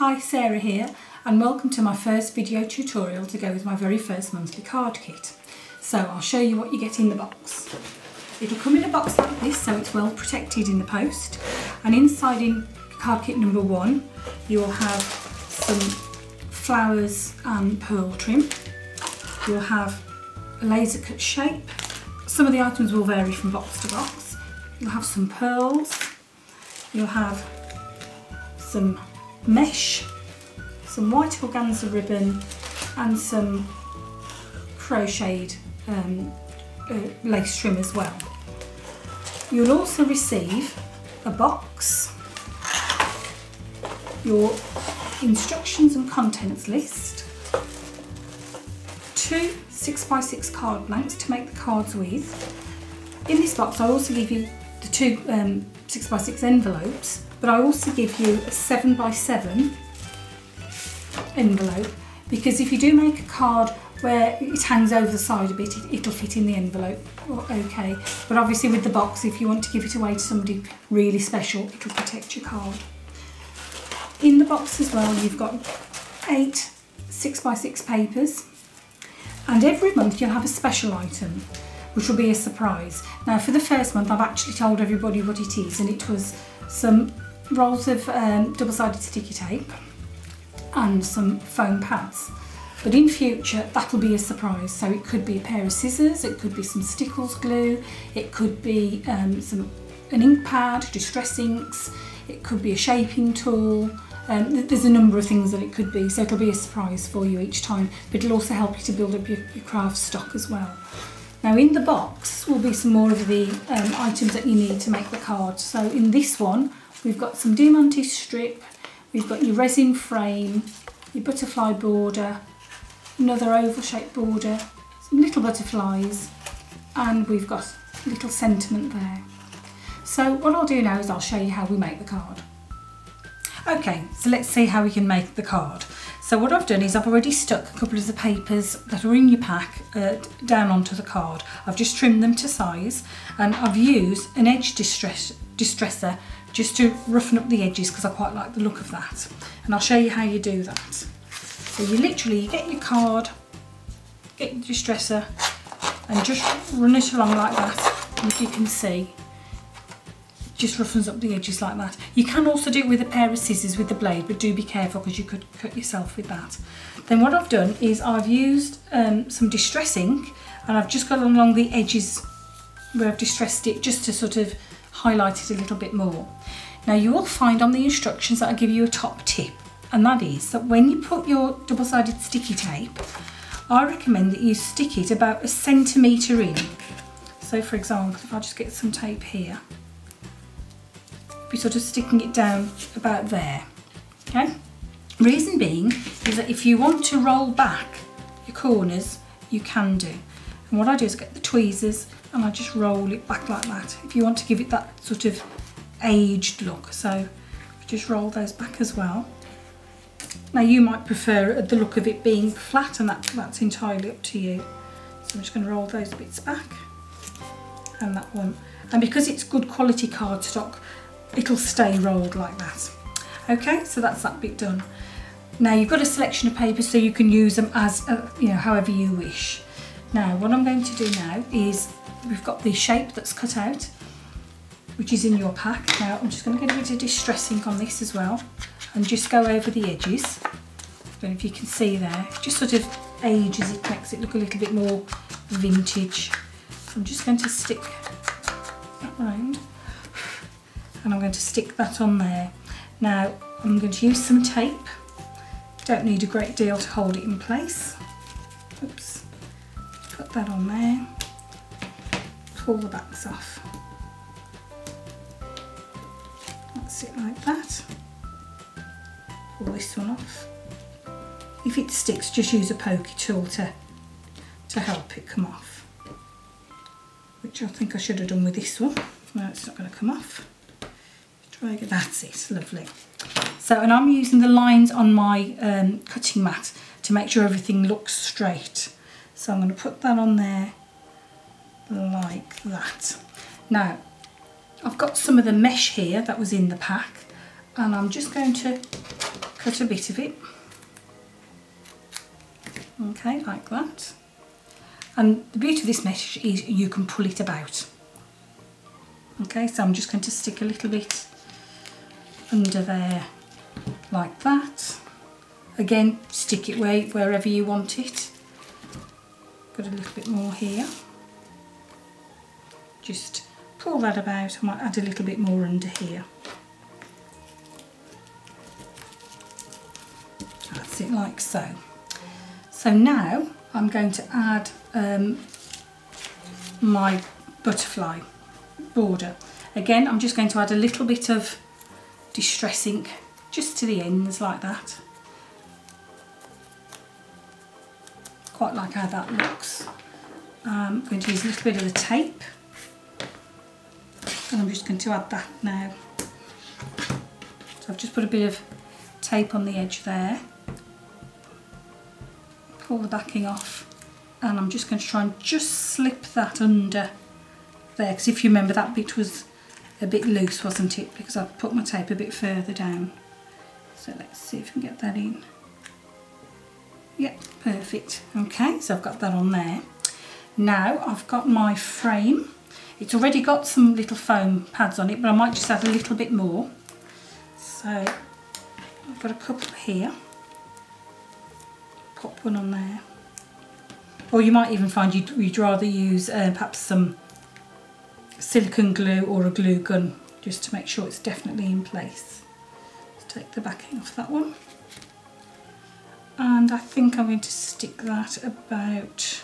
Hi, Sarah here and welcome to my first video tutorial to go with my very first monthly card kit. So I'll show you what you get in the box. It'll come in a box like this so it's well protected in the post and inside in card kit number one you'll have some flowers and pearl trim. You'll have a laser cut shape. Some of the items will vary from box to box. You'll have some pearls. You'll have some mesh, some white organza ribbon and some crocheted um, uh, lace trim as well. You'll also receive a box, your instructions and contents list, two 6x6 card blanks to make the cards with. In this box I'll also give you two um, 6x6 envelopes but I also give you a 7x7 envelope because if you do make a card where it hangs over the side a bit, it, will fit in the envelope, okay. But obviously with the box, if you want to give it away to somebody really special, it'll protect your card. In the box as well, you've got eight 6x6 papers, and every month you'll have a special item, which will be a surprise. Now for the first month, I've actually told everybody what it is, and it was some rolls of um, double-sided sticky tape and some foam pads. But in future, that'll be a surprise. So it could be a pair of scissors, it could be some Stickles glue, it could be um, some an ink pad, distress inks, it could be a shaping tool. Um, there's a number of things that it could be, so it'll be a surprise for you each time, but it'll also help you to build up your, your craft stock as well. Now in the box will be some more of the um, items that you need to make the card. So in this one, We've got some Diamante strip, we've got your resin frame, your butterfly border, another oval shaped border, some little butterflies, and we've got a little sentiment there. So what I'll do now is I'll show you how we make the card. Okay, so let's see how we can make the card. So what I've done is I've already stuck a couple of the papers that are in your pack uh, down onto the card. I've just trimmed them to size and I've used an edge distress, distresser just to roughen up the edges because I quite like the look of that. And I'll show you how you do that. So you literally get your card, get your distresser and just run it along like that. And if you can see, just roughens up the edges like that. You can also do it with a pair of scissors with the blade, but do be careful because you could cut yourself with that. Then what I've done is I've used um, some distress ink and I've just gone along the edges where I've distressed it just to sort of highlight it a little bit more. Now you will find on the instructions that I give you a top tip and that is that when you put your double-sided sticky tape I recommend that you stick it about a centimetre in. So for example if I just get some tape here be sort of sticking it down about there okay? Reason being is that if you want to roll back your corners you can do. And what I do is get the tweezers and I just roll it back like that if you want to give it that sort of aged look. So just roll those back as well. Now you might prefer the look of it being flat and that, that's entirely up to you. So I'm just going to roll those bits back and that one. And because it's good quality cardstock it'll stay rolled like that okay so that's that bit done now you've got a selection of papers so you can use them as uh, you know however you wish now what I'm going to do now is we've got the shape that's cut out which is in your pack. Now I'm just going to get a bit of distress ink on this as well and just go over the edges. I don't know if you can see there, just sort of ages it, makes it look a little bit more vintage. I'm just going to stick that round and I'm going to stick that on there. Now I'm going to use some tape, don't need a great deal to hold it in place. Oops, put that on there pull the backs off. That's it like that. Pull this one off. If it sticks, just use a pokey tool to, to help it come off. Which I think I should have done with this one. No, it's not going to come off. Try again. That's it, lovely. So, and I'm using the lines on my um, cutting mat to make sure everything looks straight. So I'm going to put that on there like that. Now, I've got some of the mesh here that was in the pack and I'm just going to cut a bit of it okay like that and the beauty of this mesh is you can pull it about okay so I'm just going to stick a little bit under there like that. Again stick it where, wherever you want it. Got a little bit more here. Just pull that about. I might add a little bit more under here. That's it like so. So now I'm going to add um, my butterfly border. Again, I'm just going to add a little bit of distress ink just to the ends like that. Quite like how that looks. I'm going to use a little bit of the tape and I'm just going to add that now. So I've just put a bit of tape on the edge there pull the backing off and I'm just going to try and just slip that under there because if you remember that bit was a bit loose wasn't it? Because I've put my tape a bit further down. So let's see if we can get that in. Yep perfect. Okay so I've got that on there. Now I've got my frame. It's already got some little foam pads on it but I might just add a little bit more. So I've got a couple here. Pop one on there. Or you might even find you'd, you'd rather use uh, perhaps some silicone glue or a glue gun just to make sure it's definitely in place. Let's take the backing off that one. And I think I'm going to stick that about,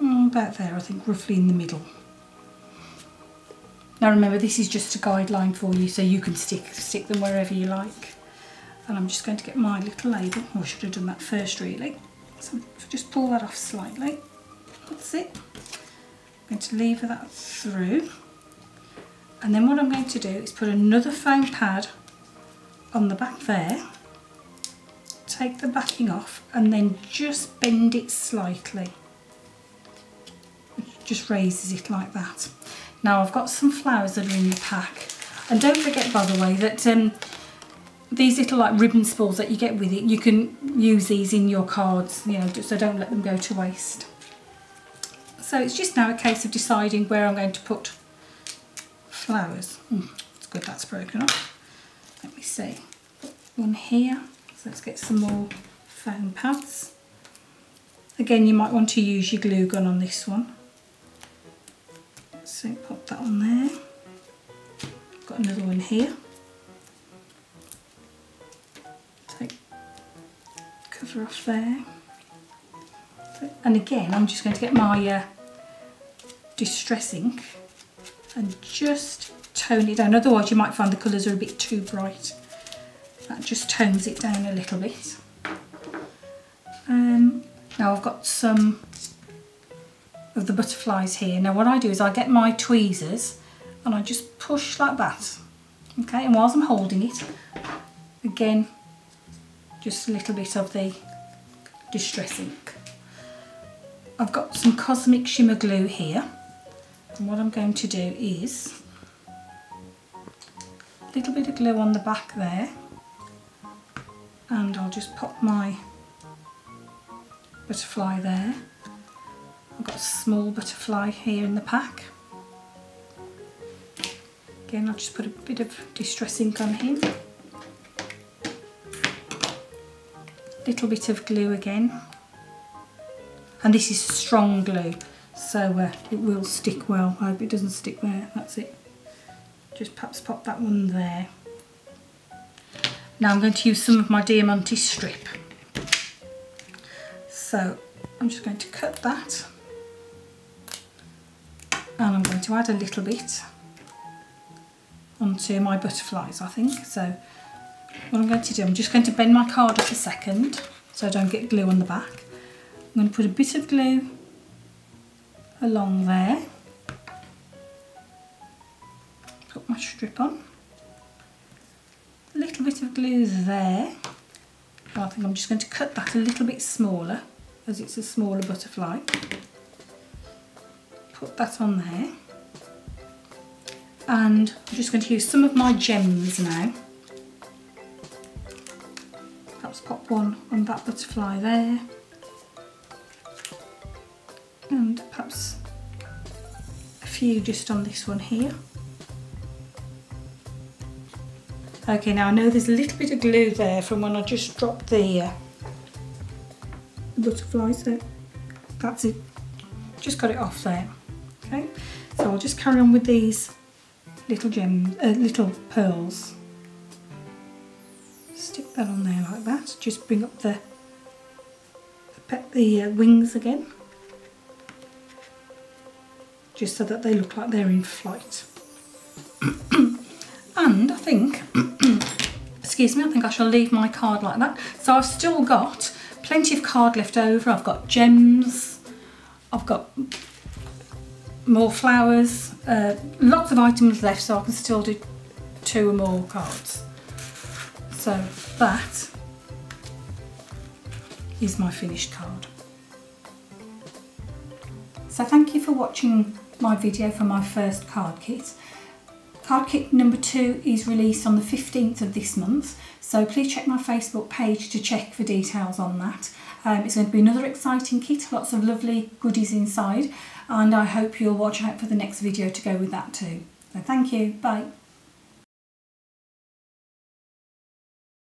mm, about there, I think roughly in the middle. Now remember this is just a guideline for you so you can stick, stick them wherever you like and I'm just going to get my little label, or I should have done that first really. So just pull that off slightly, that's it. I'm going to lever that through and then what I'm going to do is put another foam pad on the back there, take the backing off and then just bend it slightly. Just raises it like that. Now I've got some flowers that are in the pack and don't forget by the way that um, these little like ribbon spools that you get with it, you can use these in your cards, you know, so don't let them go to waste. So it's just now a case of deciding where I'm going to put flowers. Mm, it's good that's broken off. Let me see. one here. So let's get some more foam pads. Again, you might want to use your glue gun on this one. So pop that on there. Got another one here. Take cover off there. And again, I'm just going to get my uh, distress ink and just tone it down. Otherwise, you might find the colours are a bit too bright. That just tones it down a little bit. Um, now I've got some of the butterflies here. Now what I do is I get my tweezers and I just push like that. Okay, and whilst I'm holding it, again, just a little bit of the distress ink. I've got some Cosmic Shimmer Glue here and what I'm going to do is a little bit of glue on the back there and I'll just pop my butterfly there. I've got a small butterfly here in the pack. Again I'll just put a bit of distress ink on him. little bit of glue again and this is strong glue so uh, it will stick well. I hope it doesn't stick there. That's it. Just perhaps pop that one there. Now I'm going to use some of my Diamante strip. So I'm just going to cut that. And I'm going to add a little bit onto my butterflies I think. So what I'm going to do, I'm just going to bend my card up a second so I don't get glue on the back. I'm going to put a bit of glue along there. Put my strip on. A little bit of glue there. I think I'm just going to cut that a little bit smaller as it's a smaller butterfly. Put that on there. and I'm just going to use some of my gems now. Perhaps pop one on that butterfly there. Few just on this one here. Okay, now I know there's a little bit of glue there from when I just dropped the, uh, butterfly, so that's it. Just got it off there. Okay, so I'll just carry on with these little gems, uh, little pearls. Stick that on there like that. Just bring up the the, the uh, wings again, just so that they look like they're in flight. and I think, excuse me, I think I shall leave my card like that. So I've still got plenty of card left over. I've got gems, I've got more flowers, uh, lots of items left so I can still do two or more cards. So that is my finished card. So thank you for watching my video for my first card kit. Card kit number two is released on the 15th of this month, so please check my Facebook page to check for details on that. Um, it's going to be another exciting kit, lots of lovely goodies inside, and I hope you'll watch out for the next video to go with that too. So thank you, bye.